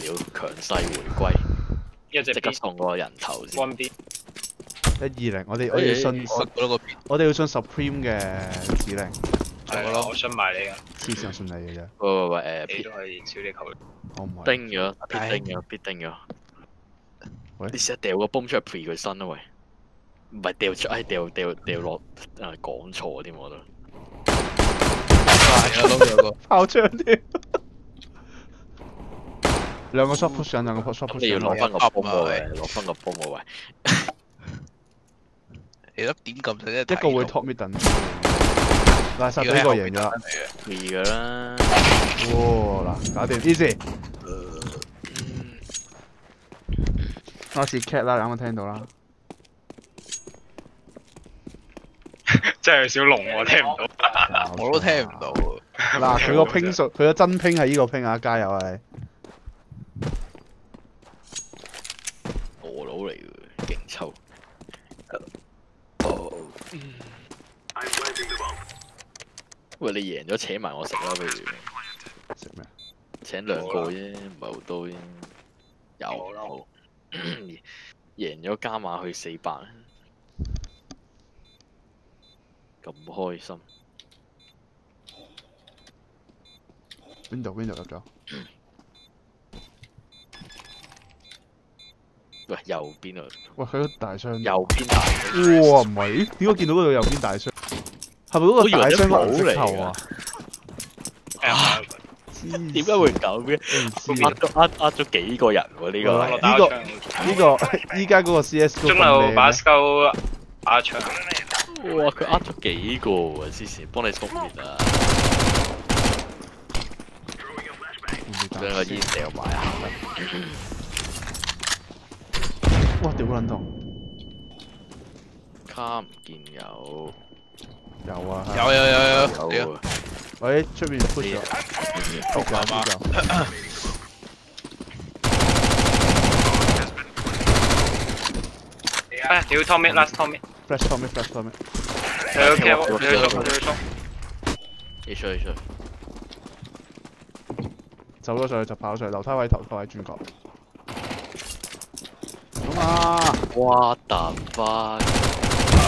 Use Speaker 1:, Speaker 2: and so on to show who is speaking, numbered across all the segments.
Speaker 1: 了，強勢回歸，
Speaker 2: 一隻
Speaker 1: 即刻
Speaker 2: B
Speaker 1: 送個人頭先。
Speaker 2: one B，
Speaker 3: 一二零，我哋我哋要信
Speaker 4: 我嗰個
Speaker 3: 我哋要信 Supreme 嘅指令，
Speaker 2: 係
Speaker 4: 係咯
Speaker 2: 我信埋你啊，
Speaker 3: 黐線我信你嘅啫，
Speaker 1: 喂喂喂，誒，必
Speaker 2: 你都係小地球。
Speaker 3: 我唔係。
Speaker 1: 叮咗，必
Speaker 4: 唉
Speaker 1: 叮咗，必叮咗。
Speaker 3: 喂
Speaker 1: 你試下掉個泵出去 pre 佢身啊喂！唔係掉出，係掉掉掉落誒講錯添我都。
Speaker 4: 係啊，撈咗個
Speaker 3: 炮槍添。兩個 shot push 緊，兩個 shot
Speaker 1: 咁
Speaker 3: push
Speaker 1: 你要
Speaker 3: 緊。
Speaker 1: 攞翻個
Speaker 4: 啊
Speaker 1: 泵喎，
Speaker 4: 喂
Speaker 1: 喂攞翻個泵喎喂。
Speaker 4: 你粒點撳就一
Speaker 3: 一個會 top mid 等。嗱，殺
Speaker 4: 要
Speaker 3: 呢個贏咗啦。
Speaker 1: pre 噶啦。
Speaker 3: 哇！嗱，搞掂 easy。
Speaker 1: 嗯
Speaker 3: 我似 cat 啦，啱啱聽到啦。
Speaker 2: 真係小龍我聽唔到。
Speaker 4: 我都聽唔到。
Speaker 3: 嗱，佢個拼數，佢個真拼係呢個拼啊！加油啊你！
Speaker 1: 俄佬嚟嘅，勁抽。哦喂，你贏咗請埋我食啦，不如
Speaker 3: 食咩？
Speaker 1: 請兩個啫，唔係好多啫。有
Speaker 2: 好啦
Speaker 1: 好 贏咗加碼去四百，咁開心。
Speaker 3: 邊度邊度入咗？
Speaker 1: 喂，右邊啊，
Speaker 3: 喂，佢個大箱。
Speaker 1: 右邊大
Speaker 3: 哇，唔係？咦點解見到嗰度右邊大箱？係咪嗰個大箱個顏色頭啊？
Speaker 1: 啊
Speaker 3: 黐
Speaker 1: 點解會咁嘅？呃咗呃呃咗幾個人喎呢個
Speaker 3: 喂
Speaker 1: 係。
Speaker 3: 呢個
Speaker 2: 個
Speaker 3: 呢個依家嗰個 CS
Speaker 2: 中
Speaker 3: 個
Speaker 2: 路把
Speaker 3: 咩？
Speaker 2: 鳩打槍，
Speaker 1: 哇！佢呃咗幾個喎，之前幫你覆滅啊，將個煙掉埋啊！
Speaker 3: 哇！屌撚痛！
Speaker 1: 卡唔見有，
Speaker 3: 有啊，係
Speaker 4: 有有有有，屌
Speaker 1: 有。啊！
Speaker 3: 喂，出面 push 咗，
Speaker 4: 仆
Speaker 3: 撲
Speaker 4: 媽媽
Speaker 3: 咗。
Speaker 2: 啊。屌 Tommy last
Speaker 3: Tommy，flash Tommy flash Tommy，
Speaker 2: 你 OK 你去衝你去衝，
Speaker 1: 你出去出去，
Speaker 3: 走咗上去就跑上去，樓梯位頭頭位轉角。咁啊
Speaker 1: 哇！大花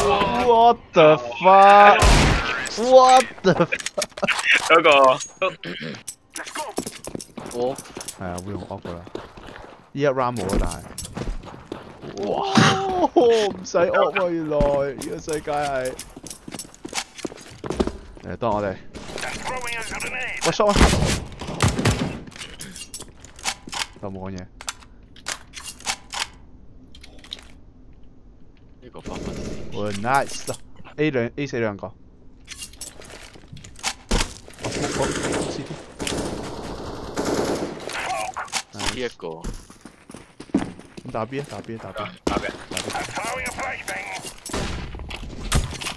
Speaker 3: ！What the fuck？What the fuck？
Speaker 2: 嗰個
Speaker 1: 我
Speaker 3: 係啊，會用 off 噶啦。依一 round 冇啊，但係。
Speaker 1: 哇！
Speaker 3: 哦，唔使 off 啊！原來呢個世界係。誒，當我哋。我 shot 啊！有冇講嘢？
Speaker 1: 呢個發揮
Speaker 3: 哇，nice 啊！A 人 A 四兩個。我我我 CT。
Speaker 1: 呢一個
Speaker 3: 咁打 B 啊，打 B 啊，打 B 啊。
Speaker 2: 打嘅，
Speaker 3: 打 B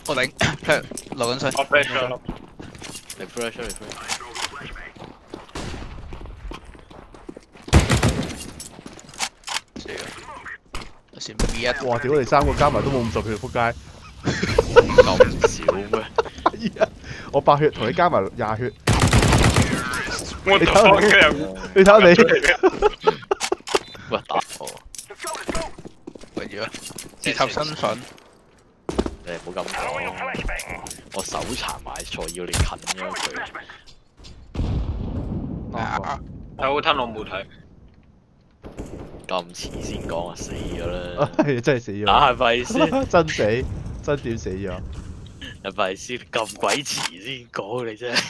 Speaker 4: 我頂，劈落緊身。
Speaker 2: 我 flash 咗咯，
Speaker 1: 你 flash 你 flash，
Speaker 4: 死啦！有時 B 一
Speaker 3: 哇！屌你三個加埋都冇五十血，扑街！
Speaker 1: 咁少咩？
Speaker 3: 我八血同你加埋廿血，
Speaker 2: 我
Speaker 3: 你睇
Speaker 2: 打
Speaker 3: 下你你睇下你。
Speaker 1: 喂，打我！
Speaker 4: 為咗接合身份，
Speaker 1: 你唔好咁講，我手殘買錯，要你近咗佢。
Speaker 4: 啊
Speaker 2: 睇好吞我冇睇，
Speaker 1: 咁遲先講啊，死咗啦！
Speaker 3: 係真係死咗，
Speaker 1: 打係咪先？
Speaker 3: 真死，真點死咗？
Speaker 1: 係咪先？咁鬼遲先講你真係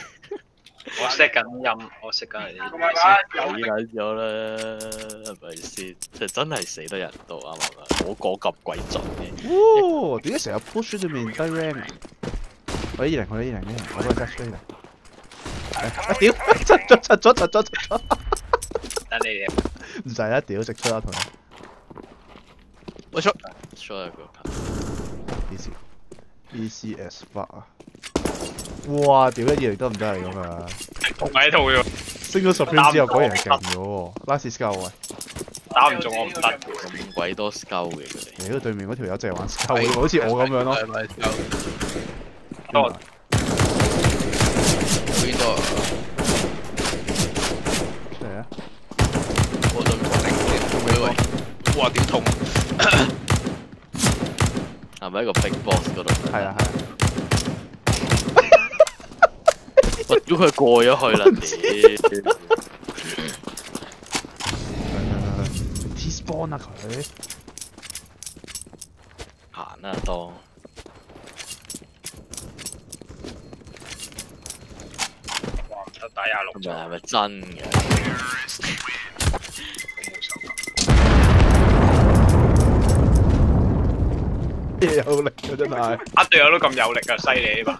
Speaker 2: 我 set 緊音，我 set 緊 你
Speaker 1: 死緊咗啦，係咪先？就真係死得人多啱唔啱？我講咁鬼盡嘅，
Speaker 3: 哇！點解成日 push 對面低 rank 啊？我一零，我一零，一零，我都係 dash 嚟。啊 屌！柒咗，柒咗，柒咗，柒咗！
Speaker 2: 等你哋
Speaker 3: 唔使啦，屌食出啦，同
Speaker 4: 我出
Speaker 1: short 一個
Speaker 3: 你 E C E C S 八啊！哇！屌一二零得唔得嚟咁啊？
Speaker 2: 同埋喺度嘅，
Speaker 3: 升咗 Supreme 之後，果然係勁咗喎！Last Scout 喂，
Speaker 2: 打唔中我唔得，
Speaker 1: 咁鬼多 skull 嘅佢哋。
Speaker 3: 屌對面嗰條友淨係玩 Scout，好似我咁樣咯。
Speaker 4: 係咪
Speaker 2: 多
Speaker 4: 邊度啊？
Speaker 3: 出嚟啊！
Speaker 4: 我哇屌痛！
Speaker 1: 係咪一個 big boss 嗰度？
Speaker 3: 係啊係啊，
Speaker 1: 我屌佢過咗去啦，屌
Speaker 3: ！T spawn 啊佢，
Speaker 1: 行啦當。
Speaker 2: 哇，打廿六
Speaker 1: 咁咪係，咪真嘅？
Speaker 3: 有力啊真係。
Speaker 2: 啊隊友都咁有力啊，犀利呢把。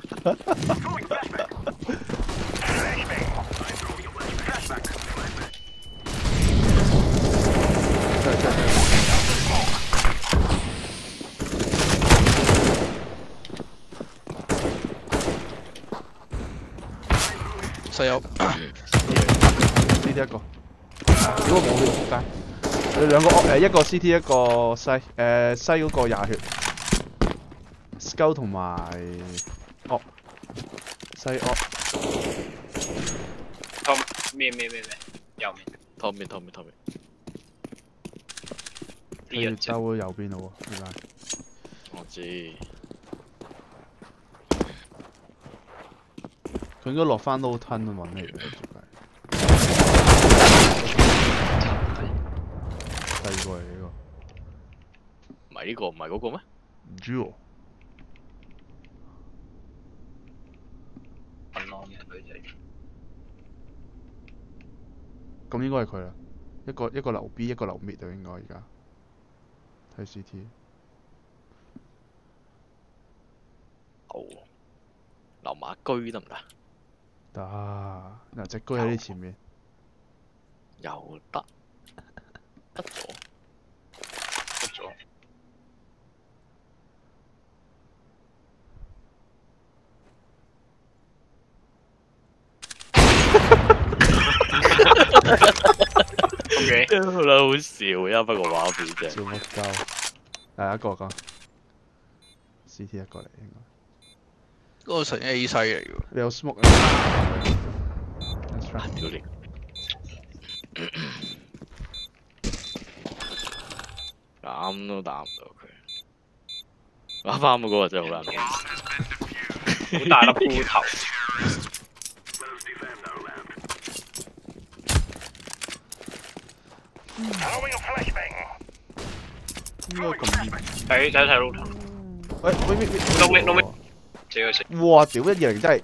Speaker 3: 真係真係
Speaker 4: 細友
Speaker 3: ，C T 一個，如果冇血仆街。你兩個誒一個 C T 一個西誒西嗰個廿血，Skull 同埋 Op 西 Op
Speaker 2: 偷咩咩咩咩，右面
Speaker 1: Tommy Tommy Tommy，
Speaker 2: 啲人就
Speaker 3: 佢兜咗右邊咯喎，點解？
Speaker 1: 我知。
Speaker 3: 佢應該落翻 low 吞揾你。第二個嚟呢
Speaker 1: 唔係呢個，唔係嗰個咩？
Speaker 3: 個，唔知喎。
Speaker 2: 瞓浪嘅女仔。
Speaker 3: 咁應該係佢啦，一個一個留 B，一個留 mid 啊，應該而家睇 CT。
Speaker 1: 好。流馬居得唔得？
Speaker 3: 得，嗱只居喺你前面，
Speaker 1: 又得，得咗。
Speaker 2: O K，
Speaker 1: 好啦，好笑啊！不過畫面啫。
Speaker 3: 照乜鳩？係一個個，CT 一個嚟應該。
Speaker 4: 嗰個成 A 西嚟嘅喎，
Speaker 3: 你有 smoke 啊？That's
Speaker 1: 啊
Speaker 3: right。
Speaker 1: 屌你！打都打唔到佢。啱啱嗰個真係好難打。
Speaker 2: 好大粒菇頭。
Speaker 3: 應該咁。
Speaker 2: 睇睇睇 l o
Speaker 3: 喂喂喂喂！
Speaker 2: 撈尾撈尾借佢食。
Speaker 3: 哇！屌一二零真係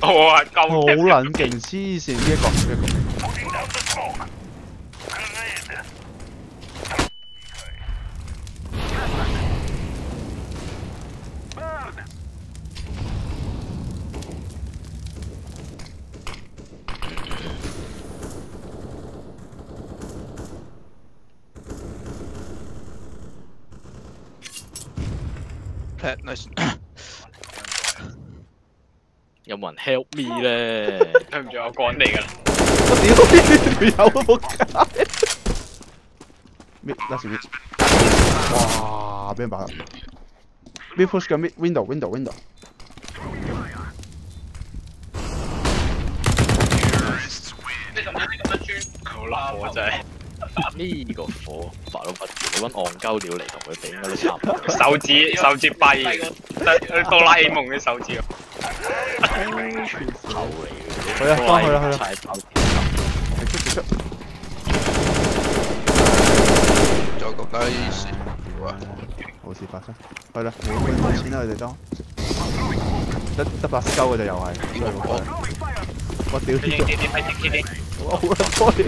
Speaker 2: 我話
Speaker 3: 好
Speaker 2: 夠勁。
Speaker 3: 撚勁，黐線呢一個呢一個。
Speaker 4: ，plat nice，
Speaker 1: 有冇人 help me 咧？
Speaker 2: 對唔住，我趕你噶啦。
Speaker 3: 我屌呢條友都仆街。Mid last。哇！俾人爆。Mid push 緊 mid window window window。
Speaker 2: 好啦，我真係
Speaker 1: 呢個火發都不掂，你揾戇鳩料嚟同佢比，應該都差唔多。
Speaker 2: 手指手指跛，得哆啦 A 夢嘅手指。
Speaker 1: 頭嚟嘅，
Speaker 3: 去啦返去啦去啦
Speaker 1: 踩爆
Speaker 3: 直出直出。
Speaker 4: 再講低時哇，
Speaker 3: 冇事發生。去啦，冇冇錢啦，佢哋都。得得把鳩嘅就又係。真係冇鬼我屌呢個！我好撚多嘢。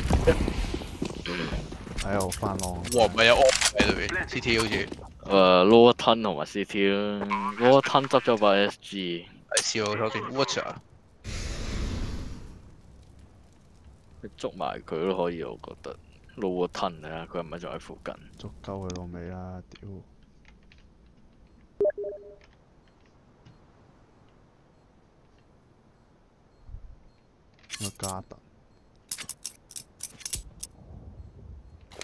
Speaker 3: 喺度翻浪。
Speaker 4: 哇唔係有 op 喺裏邊，CT 好似
Speaker 1: 誒 lower ton 同埋 CT 啦，lower ton 執咗把 SG，
Speaker 4: 係笑手先，watch 啊，
Speaker 1: 你捉埋佢都可以，我覺得。Lower ton 啊，佢係咪仲喺附近？
Speaker 3: 捉鳩佢老味啦，屌！個加特，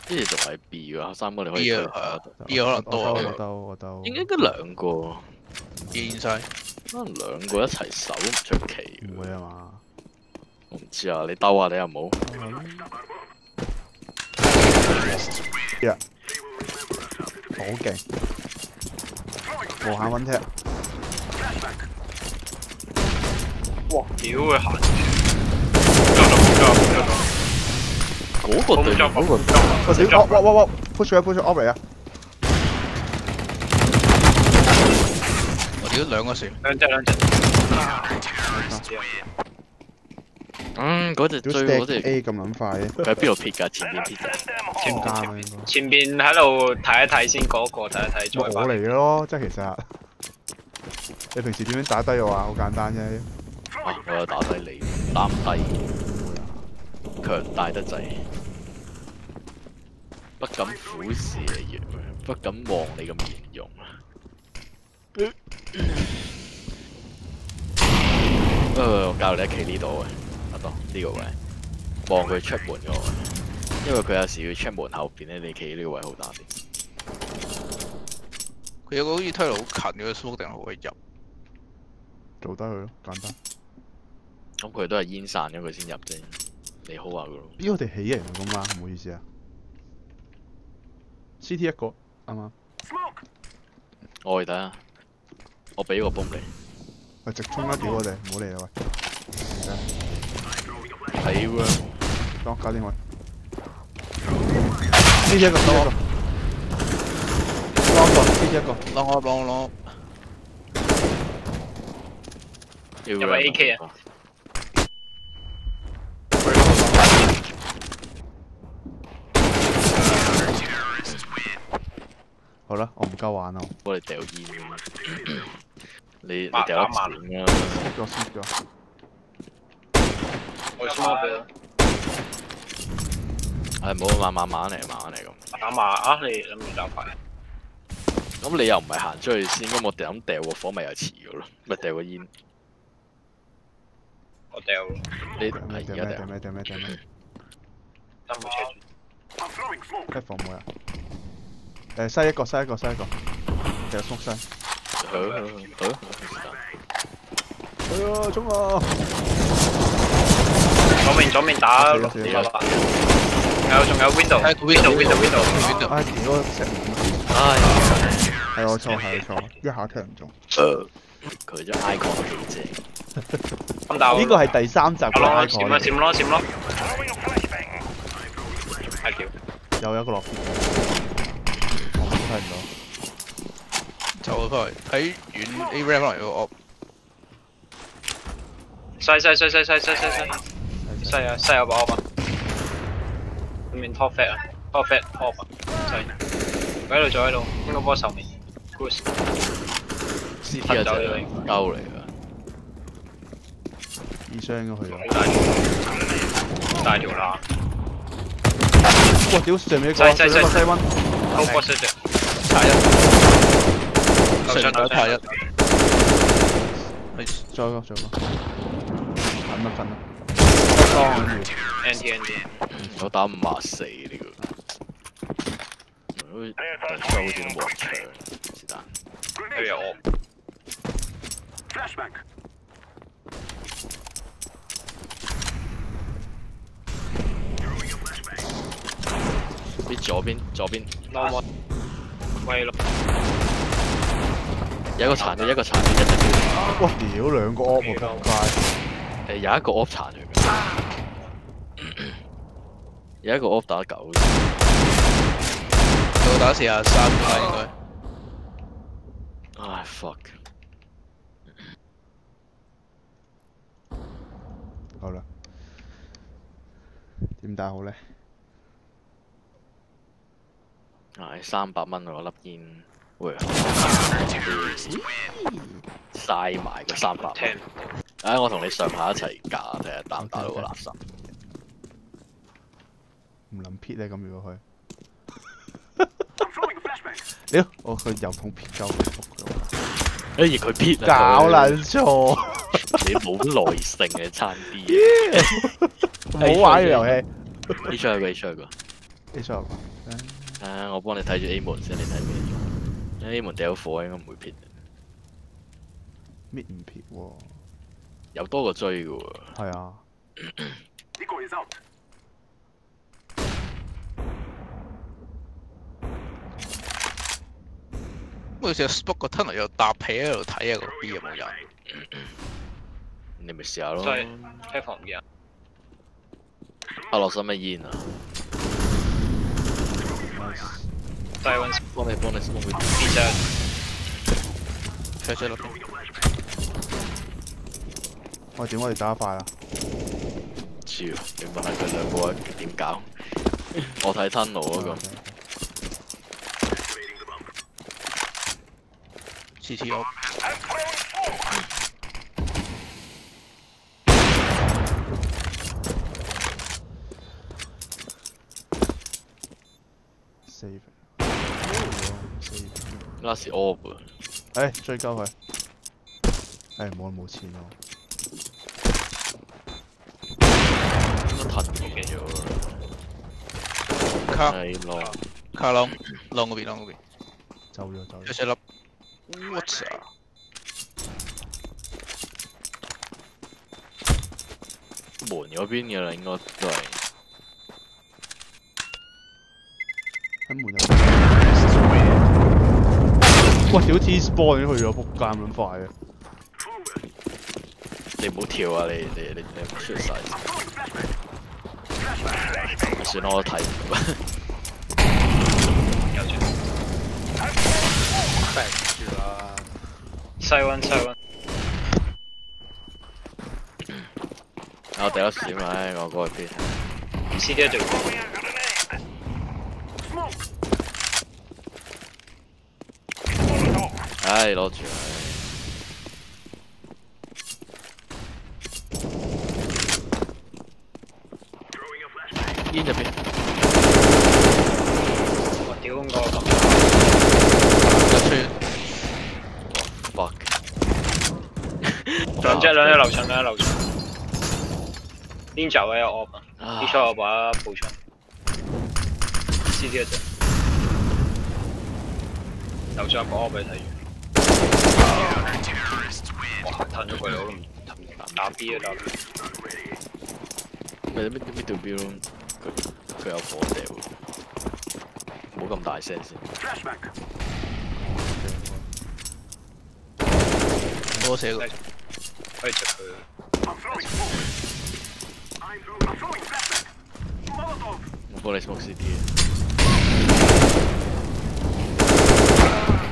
Speaker 1: 跟住仲係 B 㗎，三個你可以
Speaker 4: B
Speaker 1: 推
Speaker 4: 啊係啊，B 可能多
Speaker 3: 我兜我
Speaker 4: 啊，
Speaker 3: 兜我兜。
Speaker 1: 應該應該兩個，
Speaker 4: 見晒
Speaker 1: 可能兩個一齊守唔出奇。
Speaker 3: 會啊嘛？
Speaker 1: 我唔知啊，你兜下你又冇？
Speaker 3: 好勁，無限温踢，
Speaker 2: 屌佢行住，夠啦夠啦夠啦，
Speaker 1: 嗰個對面嗰個
Speaker 3: 我屌，哇哇哇，push 佢 push 佢 up 嚟啊！
Speaker 4: 屌兩個船，
Speaker 2: 兩隻兩隻，
Speaker 1: 嗯嗰隻
Speaker 3: 屌
Speaker 1: 追嗰隻
Speaker 3: A 咁撚快嘅，
Speaker 1: 佢喺邊度撇㗎？前邊撇㗎。
Speaker 3: 中間啊應該。
Speaker 2: 前邊喺度睇一睇先，嗰個睇一睇
Speaker 3: 我。嚟嘅咯，即係其實你平時點樣打低我啊？好簡單啫。
Speaker 1: 啊！我又打低你，擔低，強大得滯，不敢俯視你，不敢望你嘅面容。誒、我教你一企呢度嘅，阿當呢個位，望佢出門嗰個位，因為佢有時要出門後邊咧，你企呢個位好打啲。
Speaker 4: 佢有個好似推路好近嘅 smoke 定好鬼入，
Speaker 3: 做低佢咯，簡單。
Speaker 1: 咁佢都係煙散咗佢先入啫，你好下佢咯。
Speaker 3: 咦，我哋起型咁嘛，唔好意思啊。C T 一個，啱啱。
Speaker 1: 我去睇下，我俾個泵你。
Speaker 3: 喂，直衝啦！屌我哋，唔好嚟啦喂。
Speaker 1: 睇 room
Speaker 3: 當搞掂佢。T 一個，C T 一個。攞個 C T 一個。
Speaker 4: 攞我幫我
Speaker 1: 要
Speaker 2: 有冇 AK 啊？
Speaker 3: 好啦，我唔夠玩啊，
Speaker 1: 幫你掉煙你你掉一
Speaker 2: 百萬
Speaker 1: 錢啦，
Speaker 3: 熄咗熄咗。
Speaker 2: 我俾啦，
Speaker 1: 係冇慢慢慢嚟，慢慢嚟咁。
Speaker 2: 打麻啊！你諗住打快？
Speaker 1: 咁你又唔係行出去先，咁我掉咁掉個火咪又遲咗咯，咪掉個煙。
Speaker 2: 我掉咯，
Speaker 1: 你
Speaker 3: 掉咩
Speaker 1: 係而家掉
Speaker 3: 掉咩掉。咩掉咩掉咩？
Speaker 2: 得冇車住。
Speaker 3: 一房冇人。誒，西一個西一個西一個。掉縮西。
Speaker 1: 好好好。
Speaker 3: 哎呀，冲啊！
Speaker 2: 左面左面打六
Speaker 3: 死啦死啦
Speaker 2: 六八八，有仲有 window
Speaker 4: 睇
Speaker 2: window window window。
Speaker 4: window，
Speaker 3: 唉，屌食唔
Speaker 1: 唉，
Speaker 3: 係我錯係我錯，一下踢唔中。
Speaker 1: 誒，佢張 icon 都幾正。
Speaker 2: 咁但
Speaker 3: 呢個係第三集嘅
Speaker 2: 咯
Speaker 3: ，icon
Speaker 2: 閃咯閃咯閃咯。係條
Speaker 3: 又有一個落片，我睇唔到。
Speaker 4: 走咗翻去喺遠 A ram 翻嚟個 op，
Speaker 2: 細細細細細細細細
Speaker 3: 細
Speaker 2: 細啊細有把 op 啊。對面 top fat 啊，top fat op 啊，細。佢喺度做喺度，應該波手面。good。
Speaker 1: C T 一隻鳩嚟㗎，
Speaker 3: 二箱應該去咗。
Speaker 2: 好大條，好大條啦。
Speaker 3: 哇！屌上面一個，
Speaker 2: 細細
Speaker 3: 上面一個
Speaker 2: 細
Speaker 3: 西温，
Speaker 2: 高波一隻，
Speaker 4: 太一，上两塔一。
Speaker 3: 再一个，再一个，近啦，近啦，当住
Speaker 1: 我打五廿四呢个，好似，是但，
Speaker 2: 哎呀我
Speaker 1: ，flashback，你左边，
Speaker 2: 左边，喂喂，
Speaker 1: 有一個殘咗，一個殘咗，一隻標。
Speaker 3: 哇！屌兩個 op 喎，仆街。
Speaker 1: 誒有一個 off 殘佢嘅，有一個 off 打九，
Speaker 4: 到打四啊三啦應該。
Speaker 1: 唉 fuck，
Speaker 3: 好啦。點打好咧？
Speaker 1: 唉三百蚊喎粒煙，喂，嘥埋個三百蚊
Speaker 2: 聽。
Speaker 1: 唉我同你上下一齊架，睇下打唔打到個垃圾。
Speaker 3: 唔諗撇咧咁如果佢。屌！我佢油桶撇鳩佢仆咗。
Speaker 1: 誒而佢撇
Speaker 3: 搞
Speaker 1: 啊
Speaker 3: 撚錯！
Speaker 1: 佢你冇耐性嘅差啲。
Speaker 3: 唔好玩呢個遊戲。
Speaker 1: 呢出係個，呢出去個。
Speaker 3: 你錯。
Speaker 1: 啊！我幫你睇住 A 門先，你睇咩呢门掉火应该唔会撇，
Speaker 3: 搣唔撇喎、
Speaker 1: 有多个追噶喎，
Speaker 3: 系啊，
Speaker 4: 呢个 is out，我成日 spot 个 tunnel 又搭皮喺度睇下个 B 有冇人，
Speaker 1: 你咪试下咯，
Speaker 2: 开房嘅，
Speaker 1: 阿老使乜烟啊？
Speaker 2: 低温
Speaker 1: 幫你幫你
Speaker 3: 我點我哋打得快啊？
Speaker 1: 超，你問下佢兩個點搞？我睇 tunnel 嗰個。
Speaker 4: CT 有
Speaker 3: save。save。
Speaker 1: Last orb 啊
Speaker 3: 誒追鳩佢。誒冇冇錢喎。
Speaker 1: 都騰嘅咗。
Speaker 4: 卡
Speaker 1: 係咯，
Speaker 4: 卡窿窿嗰邊窿嗰邊，
Speaker 3: 走咗走咗。
Speaker 4: 出出粒 what 啊？
Speaker 1: 門嗰邊嘅啦，應該都係。
Speaker 3: 喺門入。哇！屌 T spawn 已經去咗，仆街咁快嘅。
Speaker 1: 你唔好跳啊！你你你你唔好出晒。算啦，我都睇唔到。
Speaker 2: 有住
Speaker 4: 病住啦！
Speaker 2: 西温西温，
Speaker 1: 我第一閃啊！唉我嗰邊。
Speaker 2: C D 一條
Speaker 1: 唉，攞住。煙入邊，
Speaker 2: 我屌咁個咁，
Speaker 4: 一出
Speaker 1: fuck。
Speaker 2: 兩隻兩隻流場兩隻流場，邊走啊有 op 啊，
Speaker 1: 啊。
Speaker 2: 啲錯我把補場，C D 一隻，流場個 op 俾你睇住。哇！彈咗佢我都唔打 B 啊打 B。
Speaker 1: 咩咩咩條標？佢佢有火掉，唔好咁大聲先。
Speaker 4: 多寫個
Speaker 2: 可以着佢。
Speaker 1: 我幫你 smoke CD。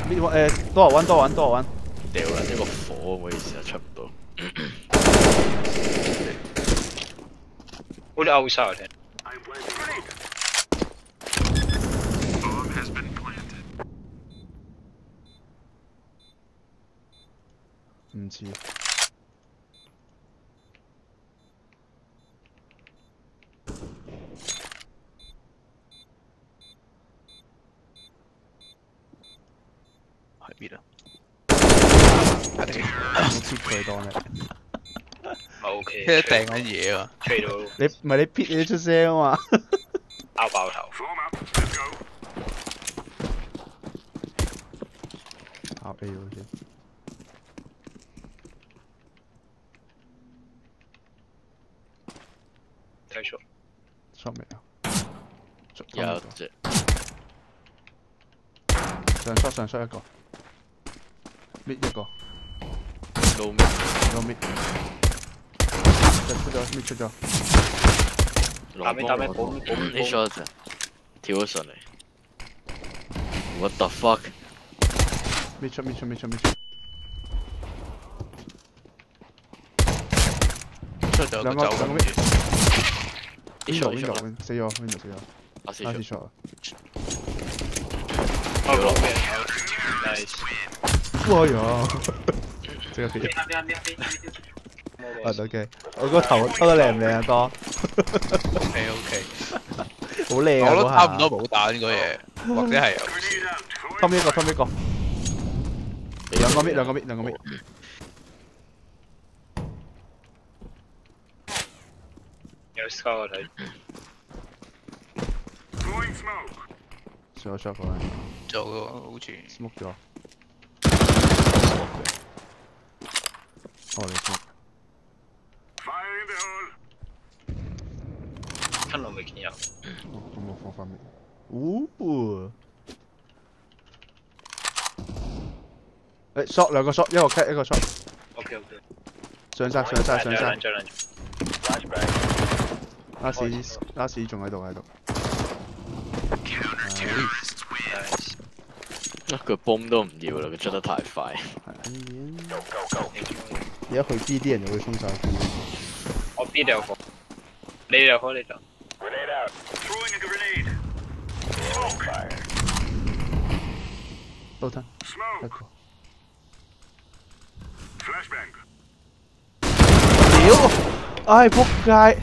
Speaker 3: 呢個誒多人揾多人揾多人揾。
Speaker 1: 掉啦！呢個火唔好意思啊，出唔到。
Speaker 2: 好似 outside 聽。
Speaker 3: 唔似。
Speaker 4: 喺邊啊？
Speaker 3: 我貼佢當你。
Speaker 2: 唔 OK，
Speaker 4: 即係掟緊嘢啊！
Speaker 2: 吹到
Speaker 3: 你唔係你撇你都出聲啊嘛。
Speaker 2: 拗爆頭。
Speaker 3: 考 A 喎先。
Speaker 2: 睇錯。
Speaker 3: 出未啊？出
Speaker 1: 有隻
Speaker 3: 上出上出一個。搣一個，都没没撤掉
Speaker 2: 打没打
Speaker 3: 没没说的替我说
Speaker 4: 的 whatthefuck 没
Speaker 3: 车没
Speaker 4: 车没
Speaker 3: 车没
Speaker 4: 车
Speaker 1: 这
Speaker 3: 等
Speaker 1: 一下
Speaker 3: 我
Speaker 1: 刚
Speaker 3: 刚没小问小问
Speaker 1: c 幺
Speaker 3: 问
Speaker 1: 的
Speaker 3: c 幺
Speaker 2: 他是小了
Speaker 3: 哦哟即刻跌。啊 OK，我個頭抽得靚唔靚啊哥
Speaker 4: ？OK OK，
Speaker 3: 好靚啊！
Speaker 4: 我都
Speaker 3: 嗰下
Speaker 4: 差唔多冇打呢個嘢，或者係有事
Speaker 3: 偷一個，偷一個，兩個搣，兩個搣，兩個搣。
Speaker 2: 有 scout 我睇。
Speaker 3: 上咗 shot 嗰陣
Speaker 4: 做個好似
Speaker 3: smoke 咗。哦，你。哦。誒 shot 兩個 shot，一個 cat 一個 shot，OK
Speaker 2: OK。
Speaker 3: 上晒上晒上晒
Speaker 2: 兩張兩張。
Speaker 3: ，last last 仲喺度喺度。
Speaker 1: 佢 boom 都唔要啦，佢出得太快。
Speaker 3: 而家去 B 啲人就會衝晒 B。
Speaker 2: 我 B 度有個，你哋有個你就。
Speaker 3: 都得一個。屌！唉，仆街！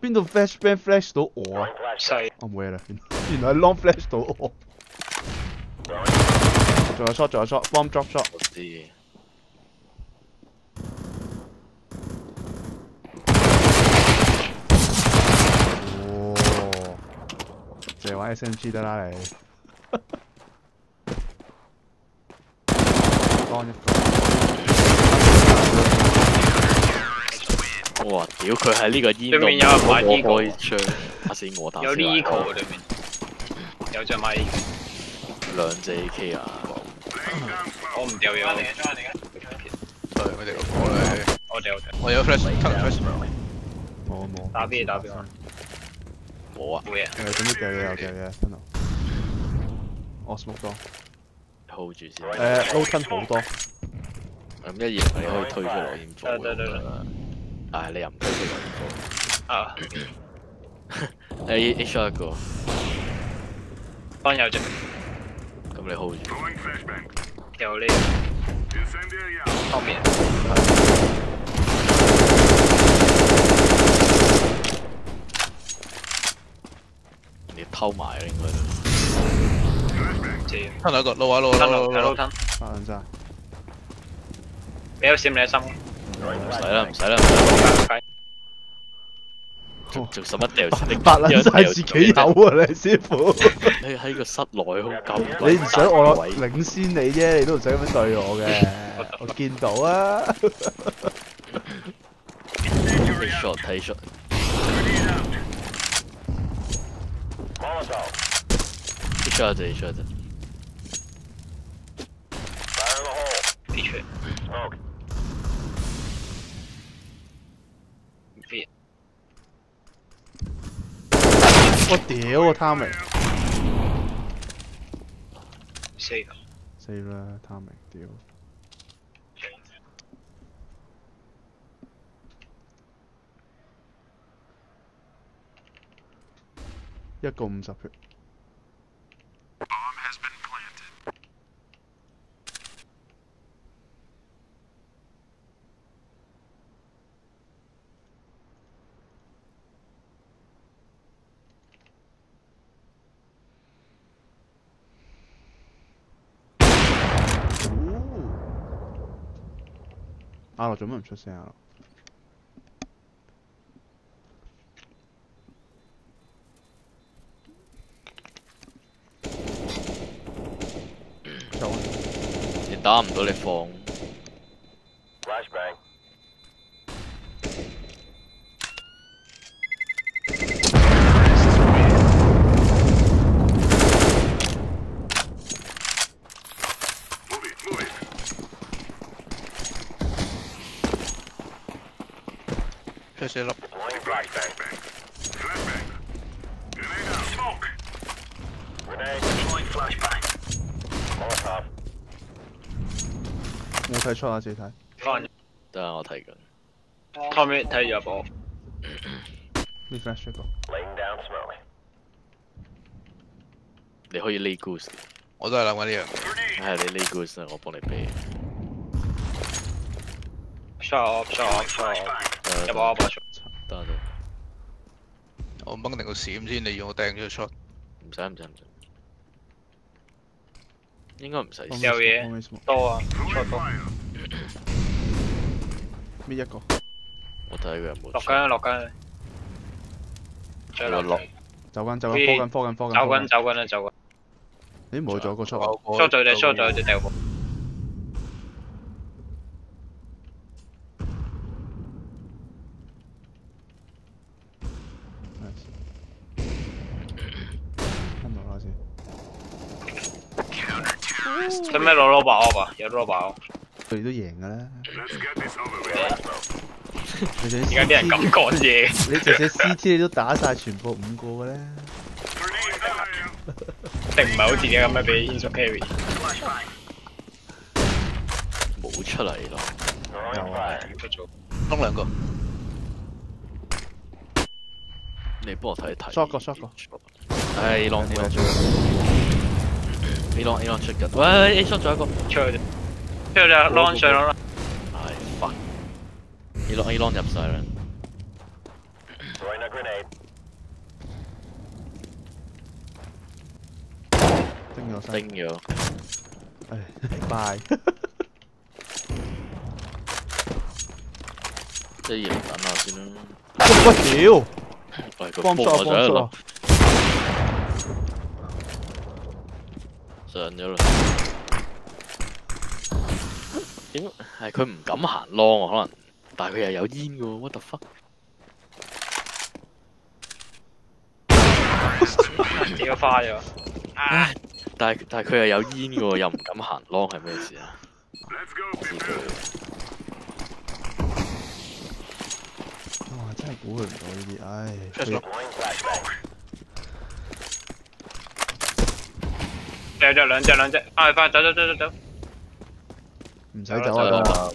Speaker 3: 邊度 flashbang flash 到我啊？
Speaker 2: 細
Speaker 3: 我冇嘢啦，原原來係 long flash 到我。仲有 shot，仲有 shot，bomb drop shot。
Speaker 1: 我知。
Speaker 3: 淨係玩 SMG 得啦你。當一個。
Speaker 1: 哇！屌佢喺呢個煙
Speaker 2: 對面有人買
Speaker 1: 我死我打死
Speaker 2: 有
Speaker 1: 我
Speaker 2: Nico 裏面，有隻咪，
Speaker 1: 兩隻 AK 啊！
Speaker 2: 我唔掉嘢
Speaker 4: 我哋個波咧，
Speaker 2: 我掉掉。
Speaker 4: 我有 flash，偷人 flash，
Speaker 3: 冇冇。
Speaker 2: 打 B 打 B
Speaker 1: 冇啊，
Speaker 2: 冇嘢。
Speaker 3: 誒，總之掉嘢又掉嘢，分頭。我 smoke 多。
Speaker 1: hold 住先。
Speaker 3: 誒，low 吞好多。
Speaker 1: 咁一嘢你可以推出來煙火。
Speaker 2: 得得得
Speaker 1: 得。但係你又唔推出來煙
Speaker 2: 啊，
Speaker 1: 火。你 H 一個，
Speaker 2: 幫有隻
Speaker 1: 咁你 hold 住。
Speaker 2: 有呢後面。
Speaker 1: 偷埋啦應該都。
Speaker 2: 知。
Speaker 4: 吞兩個，撈下撈下
Speaker 2: 吞
Speaker 4: 撈下撈下。
Speaker 2: 落睇到吞。
Speaker 3: 發撚晒。
Speaker 2: 你有閃你一心。
Speaker 1: 唔使啦，唔使啦。仲仲使乜掉先？你
Speaker 3: 發撚晒自己有啊，你師傅。
Speaker 1: 你喺個室內好咁。
Speaker 3: 你唔想我
Speaker 1: 位
Speaker 3: 領先你啫，你都唔使咁樣對我嘅。我見到啊。
Speaker 1: 睇 shot 睇 shot。H 一隻 H 一隻。
Speaker 2: 飛出嚟。飛。
Speaker 3: 我屌啊，timing。
Speaker 2: 死啦！
Speaker 3: 死啦，timing，屌。一個五十血。阿樂做乜唔出聲啊？走啊！
Speaker 1: 你打唔到你放。
Speaker 4: 出四粒，
Speaker 3: 冇睇出啊，自己睇。
Speaker 2: 翻。
Speaker 1: 得啊，我睇緊。
Speaker 2: Tommy 睇住阿寶。
Speaker 3: 咩 flash？
Speaker 1: 你可以 lay goose。
Speaker 4: 我都係諗緊呢樣嘢。
Speaker 1: 係你 lay goose 啊，我幫你俾。
Speaker 2: shot off shot off shot off。有冇阿寶出？
Speaker 1: 得得。
Speaker 4: 我掹定個閃先，你要我掟咗個 shot。
Speaker 1: 唔使唔使唔使。應該唔使。
Speaker 2: 有嘢多啊，shot 多。
Speaker 3: 搣一個。
Speaker 1: 我睇佢有冇。
Speaker 2: 落緊落緊。再落
Speaker 1: 落。
Speaker 3: 走緊走緊，科緊科緊科緊。
Speaker 2: 走緊走緊啦走緊。
Speaker 3: 咦冇咗個 shot 啊
Speaker 2: shot 咗隻 shot 咗隻掉。
Speaker 3: 聽到啦先。
Speaker 2: 使咩攞攞把 off 啊？有攞把 off。
Speaker 3: 佢哋都贏㗎啦。你
Speaker 2: 而家啲人咁講嘢，
Speaker 3: 你隻隻 CT 你都打晒全部五個嘅咧。
Speaker 2: 定唔係好似你咁樣俾 Inso carry。
Speaker 1: 冇出嚟咯。
Speaker 3: 有啊，
Speaker 2: 出咗。
Speaker 4: 窿兩個，
Speaker 1: 你幫我睇睇。
Speaker 3: short 個 short 個。
Speaker 1: 唉，A long A
Speaker 3: 冇
Speaker 1: long
Speaker 3: 嘢
Speaker 1: 出
Speaker 3: 做。
Speaker 1: ，A long A long 出緊。喂，A short 仲有一個。
Speaker 2: 出去啫。出去啦，long 上啦。
Speaker 1: 唉，fuck。A long A long 入晒啦。
Speaker 3: 叮咗
Speaker 1: 叮
Speaker 3: 聲。
Speaker 1: 咗。
Speaker 3: 唉，拜。
Speaker 1: 即係等下先啦。
Speaker 3: 喂屌！
Speaker 1: 喂，個
Speaker 3: 幫錯
Speaker 1: 波我上咗
Speaker 3: 幫
Speaker 1: 啦上咗啦。點？係佢唔敢行 long 啊，可能，但係佢又有煙嘅喎，what the fuck？
Speaker 2: 屌花咗。
Speaker 1: 唉，但係但係佢又有煙嘅喎，又唔敢行 long 係咩事啊？知佢
Speaker 3: 哇！真係估佢唔到呢啲，唉。
Speaker 4: 出咗
Speaker 2: 有隻兩隻兩隻，快快走走走走走。
Speaker 3: 唔使走啊，當。
Speaker 1: 啊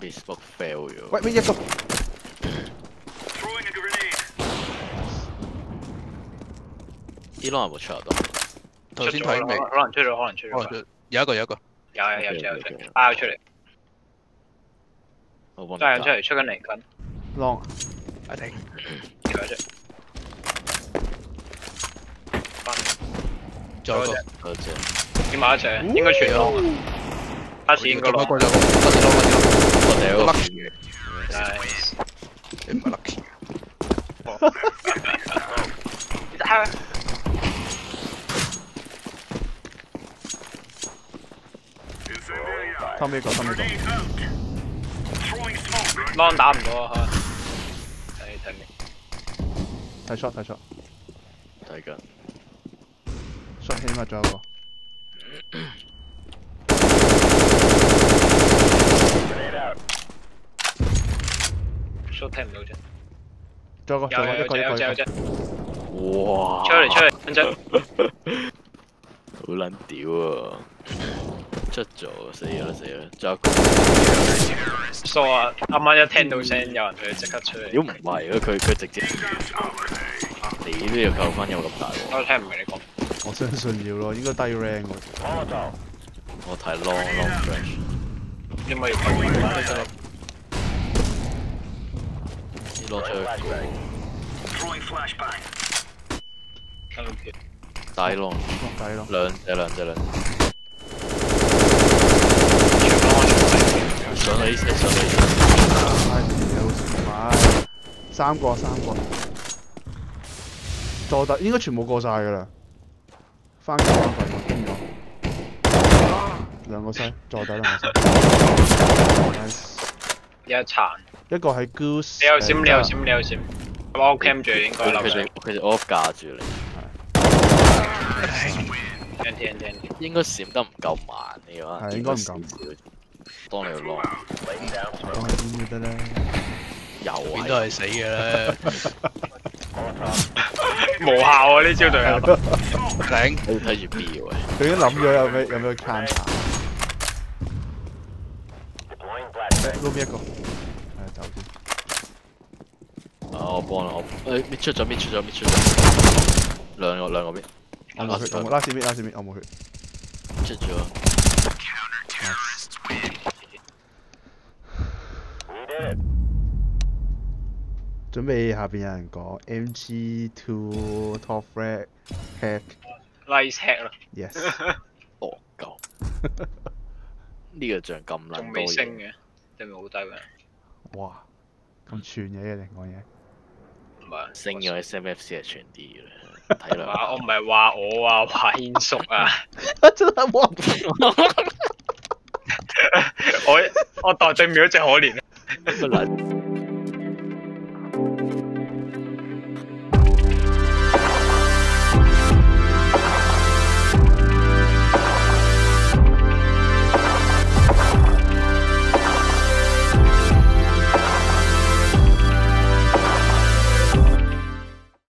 Speaker 1: Facebook fail 咗。
Speaker 3: 喂喂，一個。
Speaker 1: 呢 long 有冇出啊？都
Speaker 4: 頭先睇未？
Speaker 2: 可能出咗，可能出咗。
Speaker 4: 有一个有一个，
Speaker 2: 有有有有有包出嚟，
Speaker 1: 我幫你
Speaker 2: 真係出嚟出緊嚟緊
Speaker 3: ，long。
Speaker 4: I think
Speaker 2: 有隻。翻嚟
Speaker 4: 仲有一個，
Speaker 1: 多謝。
Speaker 2: 點埋一隻？應該全浪啊！巴士應該浪
Speaker 4: 仲有一。個有個，不知咯
Speaker 1: 我哋
Speaker 4: 都
Speaker 1: 嗰
Speaker 4: lucky。你唔係 lucky 嘅。
Speaker 2: 啊
Speaker 3: 收尾個，收尾個。
Speaker 2: 浪打唔到啊！睇睇咩？
Speaker 3: 睇 shot 睇 shot。
Speaker 1: 睇緊。
Speaker 3: Shot 起碼仲有一個。
Speaker 2: shot 聽唔到啫。
Speaker 3: 仲有一個，仲
Speaker 2: 有有
Speaker 3: 有一個，一個一個一個。
Speaker 2: 有隻有隻，
Speaker 1: 哇！
Speaker 2: 出嚟出嚟，跟住
Speaker 1: 好撚屌啊！出咗，死啦死啦！仲有一個
Speaker 2: 疏啊！啱啱一聽到聲，有人佢即刻出嚟。
Speaker 1: 屌唔係啊！佢佢直接，你都要扣分有咁大喎！
Speaker 2: 我聽唔明你講。
Speaker 3: 我相信要咯，應該低 rank 喎。
Speaker 1: 我睇 long long stretch，
Speaker 2: 你咪要講翻得啦。
Speaker 1: 呢攞出去
Speaker 2: 跟住撇
Speaker 1: 大 long
Speaker 3: 落底咯。
Speaker 1: 兩隻兩隻兩隻
Speaker 2: 全
Speaker 1: 上去 A 上去 A
Speaker 3: 唉，屌，唉，三個三個。坐底應該全部過晒㗎啦。翻過翻過，經咗。兩個西，坐底兩個西。Nice
Speaker 2: 一殘。
Speaker 3: 一個係 Goose。
Speaker 2: 你有閃，你有閃，你有閃。我 cam 住應該
Speaker 1: 佢
Speaker 2: 樓上
Speaker 1: 哋。佢哋 off 架住你，
Speaker 2: 聽聽聽。
Speaker 1: 應該閃得唔夠慢你嘅話，
Speaker 3: 係應該唔夠
Speaker 1: 少少。當你去 long
Speaker 3: 講係邊都得啦。
Speaker 1: 又
Speaker 4: 邊都
Speaker 1: 係
Speaker 4: 係死嘅啦，
Speaker 2: 無效啊！呢招隊友。
Speaker 4: 頂
Speaker 1: 你睇住 B 喂，
Speaker 3: 佢已經諗咗有咩有咩 counter。room 一個。係走先。
Speaker 1: 啊我幫啦，我誒搣出咗搣出咗搣出咗，兩個兩個搣，
Speaker 3: 我冇血，我冇拉屎面拉屎面，我冇血。
Speaker 1: 出咗。
Speaker 3: 準備下邊有人講 MG Two Top Frag Hack
Speaker 2: Nice hack 啦
Speaker 3: ，Yes。
Speaker 1: 惡鳩，呢個像咁
Speaker 2: 仲
Speaker 1: 撚多嘢，
Speaker 2: 未升嘅，定係好低嘅？
Speaker 3: 哇！咁串嘅嘅你講嘢。
Speaker 2: 唔係
Speaker 1: 升咗 SMFC 係串啲嘅，睇兩
Speaker 2: 話我唔係話我啊，話軒叔啊，
Speaker 3: 真係哇！
Speaker 2: 我我代對面嗰隻可憐啊。